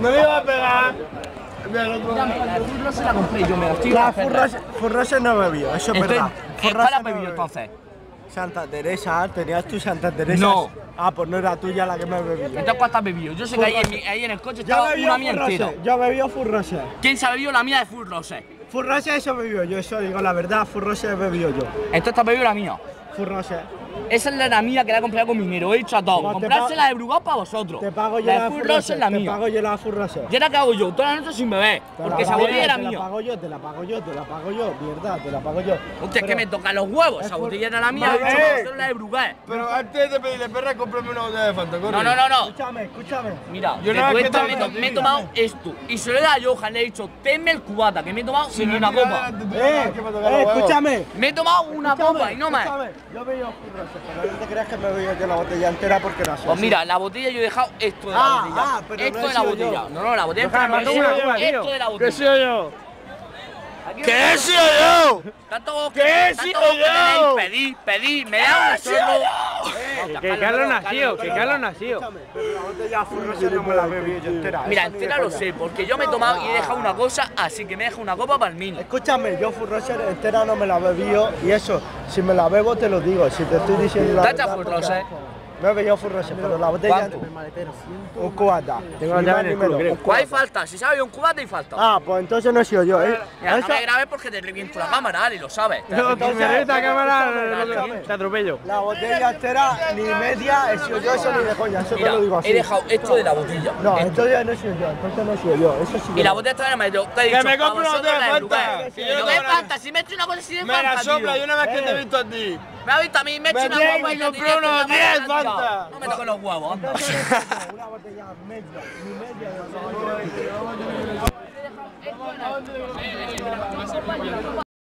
No me iba a pegar. La Rose la compré yo, me la estoy La haciendo. Furrose no bebió, eso es Entonces, verdad. ¿qué Furrose la no bebido bebió. entonces? Santa Teresa, tenías tú Santa Teresa. No. Ah, pues no era tuya la que me bebí. Entonces, ¿cuántas has bebido? Yo sé que ahí en, mi- ahí en el coche Yo estaba bebí una mía entera. Furrose, yo bebí Furrose. ¿Quién se ha bebido la mía de Full Rose? Furrose eso bebió yo, eso digo la verdad, Furrose bebió yo. Entonces, te has bebido la mía. Furrose. Esa es la mía que la he comprado con mi dinero, he dicho a todos. Te Comprarse la de Brugado para vosotros. Te pago yo la la de es la te mía. pago yo la Furrose. ¿Y ahora qué hago yo? Toda la noche sin beber. Te Porque la esa botella yo, era Te la mía. pago yo, te la pago yo, te la pago yo, mierda, te la pago yo. Hostia, es que me tocan los huevos. Esa botella era la mía, he dicho, eh. la de Brugado. Pero antes de pedirle perra, cómprame una botella de Fanta, corre. No, no, no, no. Escúchame, escúchame. Mira, Yo te me, digo, to- me he tomado esto. Y se lo he dado a Johan, le he dicho, tenme el cubata, que me he tomado sin una copa. Eh, escúchame. Me he tomado una copa y no más. Yo no te creas que me bebí yo la botella entera porque así. Pues mira, la botella yo he dejado esto de la Ah, botella. ah, pero esto no he de la sido botella. yo. No, no, la botella entera, mándame esto, de la ¿Qué botella. soy yo? ¿Qué he sido yo? Tanto ¿Qué sigo que yo? pedí, pedí, me da un solo. Que Carlos nació, que Carlos nació. Escúchame, pero la botella Furrose no me la bebí yo entera. Mira, entera lo sé, porque yo me he tomado y he dejado una cosa, así que me he dejado una copa para el mini. Escúchame, yo Furrose entera no me la bebí yo y eso, si me la bebo te lo digo, si te estoy diciendo la ¿Te has verdad. echado Furrose? porque- Me he bebido Furrose, pero la botella... ¿Cuánto? Un cubata. Tengo la llave en el culo, creo. un ¿Cuál hay falta? Si sabe un cubata y falta. Ah, pues entonces no he sido yo, ¿eh? Mira, no me grabes porque te reviento la cámara, Ali, lo sabes. Te No, reviento. si me revienta la cámara, te atropello. La botella entera, ni media, he sido yo, eso ni de coña, eso te lo digo así. he dejado esto de la botella. No, Esto. entonces no he sido yo, entonces no he sido yo, eso sí que Y la botella está me dicho, te he dicho, me a compre una botella de Brugada. que yo no nada. Fanta, si me he hecho una cosa así de Me la sopla, yo una vez que te he visto a ti. Me ha visto a mí, me he hecho Me una tienes copa que y te comprar diría unos que la 10 Fanta. Fanta. No me toques los huevos, anda. Una botella media, ni media de